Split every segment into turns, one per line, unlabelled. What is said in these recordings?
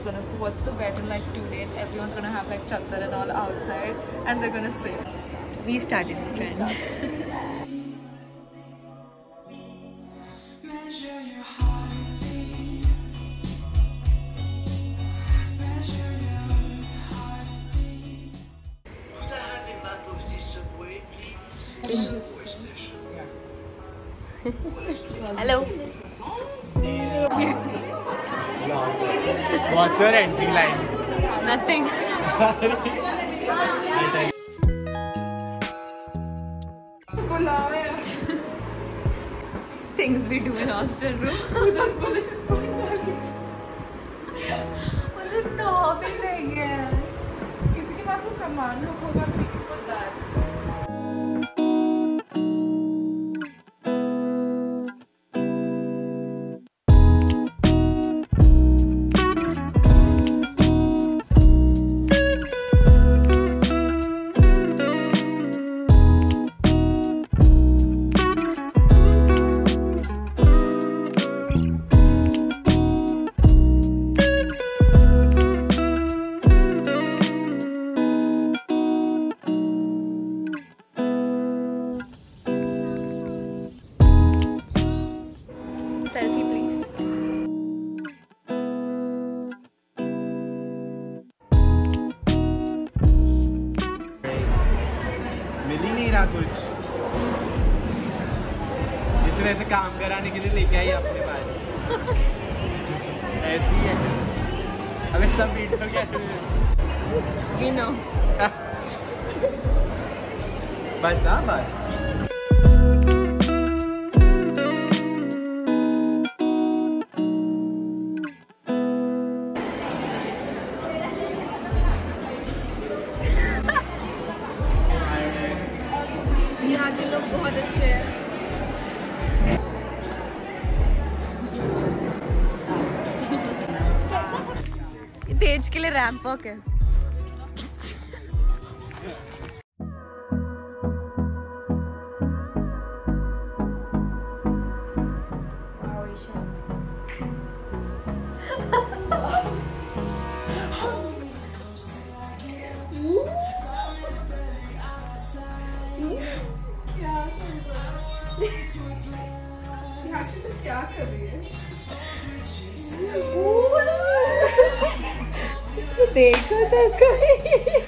everyone's gonna what's the bet in like two days? Everyone's gonna have like chadar and all outside and they're gonna say
We started the trend.
Measure your
Hello.
What's your entry line?
Nothing. Things we do in hostel room. उधर knob ही नहीं है
किसी के पास वो command होगा तो
रहा कुछ? इसने ऐसे काम कराने के लिए लेके आई अपने पास ऐसी है। अबे सब वीडियो क्या बस हाँ? बस
तेज के लिए रैंप वॉक है।
क्या कर रही है
देखो तो कोई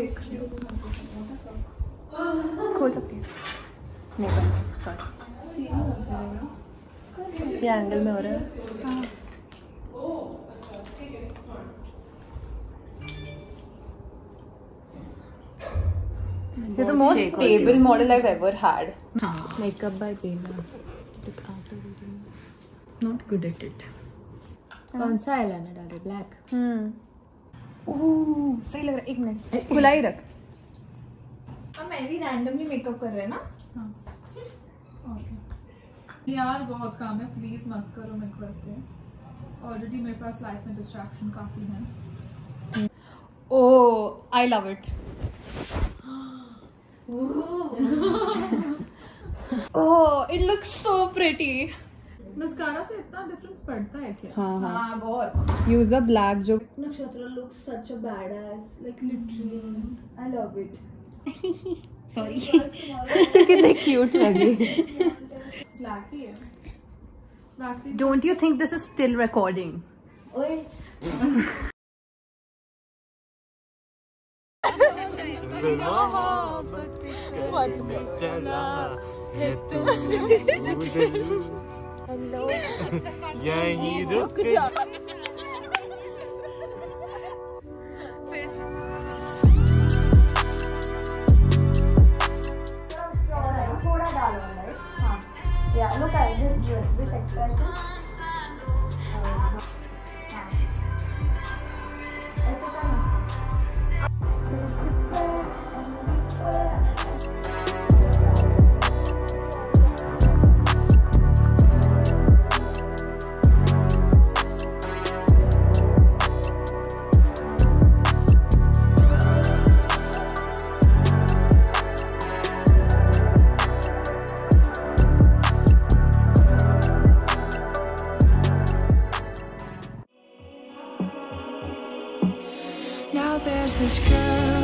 देख रही हूँ।
खोल सकती है? नहीं सॉरी ये एंगल में हो रहा है।
You're the most stable model I've ever had.
Makeup by Bella
Not good at it.
कौन सा आईलाइनर डाले? ब्लैक
ओह सही लग रहा है। एक मिनट। खुला ही रख। अब मैं भी रैंडमली मेकअप कर रहे हैं ना? यार बहुत काम है। प्लीज़ मत करो मेरे को ऐसे। ऑलरेडी मेरे पास लाइफ में डिस्ट्रैक्शन काफ़ी है।
Oh, I love it. oh, it looks so pretty.
Mascara से इतना डिफरेंस पड़ता है क्या?
हाँ हाँ।
हाँ बहुत।
यूज़ द ब्लैक जो
looks such a badass, like literally. I love it.
Sorry कितने क्यूट लगे
Black ही है. Lastly,
don't you think this is still recording
चला है तू। हेलो यहीं रुक Yeah, look at this, this expression. this girl.